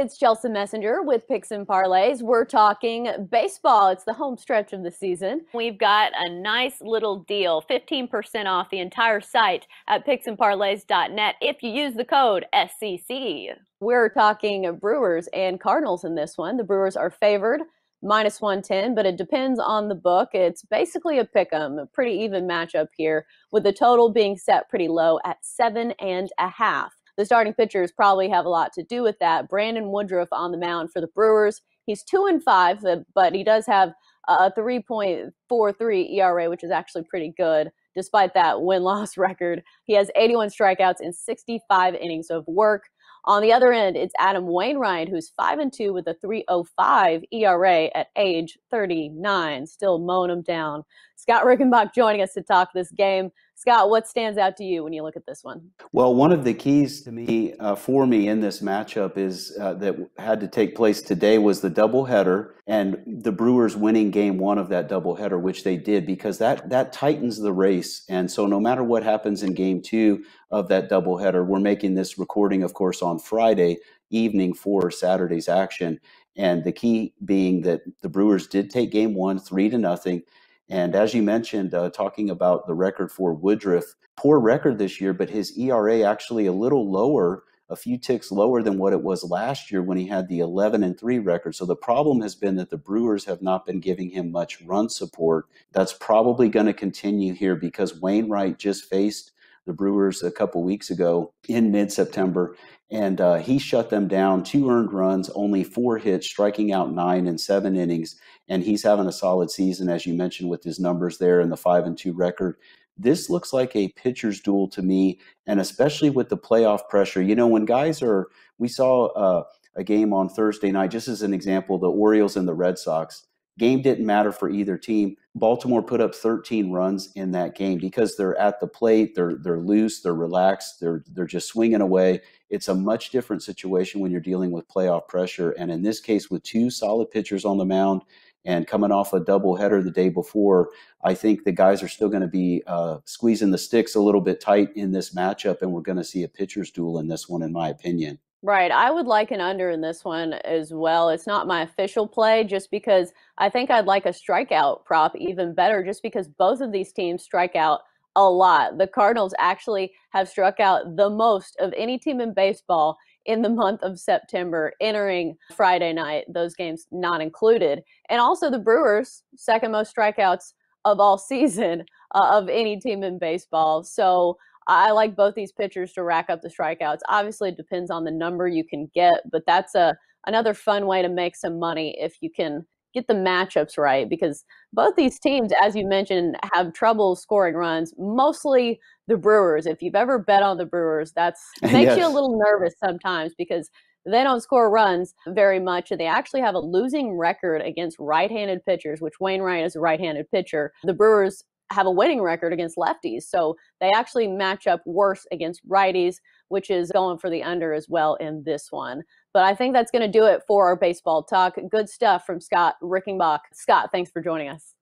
It's Chelsa Messinger with Picks and Parlays. We're talking baseball. It's the home stretch of the season. We've got a nice little deal 15% off the entire site at picksandparlays.net if you use the code SCC. We're talking Brewers and Cardinals in this one. The Brewers are favored minus 110, but it depends on the book. It's basically a pick 'em, a pretty even matchup here, with the total being set pretty low at seven and a half. The starting pitchers probably have a lot to do with that. Brandon Woodruff on the mound for the Brewers. He's two and five, uh, but he does have a 3.43 ERA, which is actually pretty good despite that win loss record. He has 81 strikeouts in 65 innings of work. On the other end, it's Adam Wainwright, who's 5 and 2 with a 305 ERA at age 39, still mowing them down. Scott Rickenbach joining us to talk this game. Scott, what stands out to you when you look at this one? Well, one of the keys to me uh, for me in this matchup is uh, that had to take place today was the doubleheader and the Brewers winning game one of that doubleheader, which they did because that that tightens the race. And so, no matter what happens in game two of that doubleheader, we're making this recording, of course, on Friday evening for Saturday's action. And the key being that the Brewers did take game one, three to nothing. And as you mentioned, uh, talking about the record for Woodruff, poor record this year, but his ERA actually a little lower, a few ticks lower than what it was last year when he had the 11 and 3 record. So the problem has been that the Brewers have not been giving him much run support. That's probably going to continue here because Wainwright just faced the Brewers a couple weeks ago in mid September, and uh, he shut them down. Two earned runs, only four hits, striking out nine in seven innings, and he's having a solid season, as you mentioned, with his numbers there and the five and two record. This looks like a pitcher's duel to me, and especially with the playoff pressure. You know, when guys are, we saw uh, a game on Thursday night, just as an example, the Orioles and the Red Sox Game didn't matter for either team. Baltimore put up 13 runs in that game because they're at the plate, they're they're loose, they're relaxed, they're they're just swinging away. It's a much different situation when you're dealing with playoff pressure. And in this case, with two solid pitchers on the mound and coming off a doubleheader the day before, I think the guys are still going to be uh, squeezing the sticks a little bit tight in this matchup, and we're going to see a pitcher's duel in this one, in my opinion. Right. I would like an under in this one as well. It's not my official play just because I think I'd like a strikeout prop even better just because both of these teams strike out a lot. The Cardinals actually have struck out the most of any team in baseball in the month of September, entering Friday night, those games not included. And also the Brewers, second most strikeouts of all season uh, of any team in baseball. So I like both these pitchers to rack up the strikeouts. Obviously, it depends on the number you can get, but that's a another fun way to make some money if you can get the matchups right because both these teams as you mentioned have trouble scoring runs mostly the brewers if you've ever bet on the brewers that's makes yes. you a little nervous sometimes because they don't score runs very much and they actually have a losing record against right-handed pitchers which wainwright is a right-handed pitcher the brewers have a winning record against lefties. So they actually match up worse against righties, which is going for the under as well in this one. But I think that's going to do it for our baseball talk. Good stuff from Scott Rickenbach. Scott, thanks for joining us.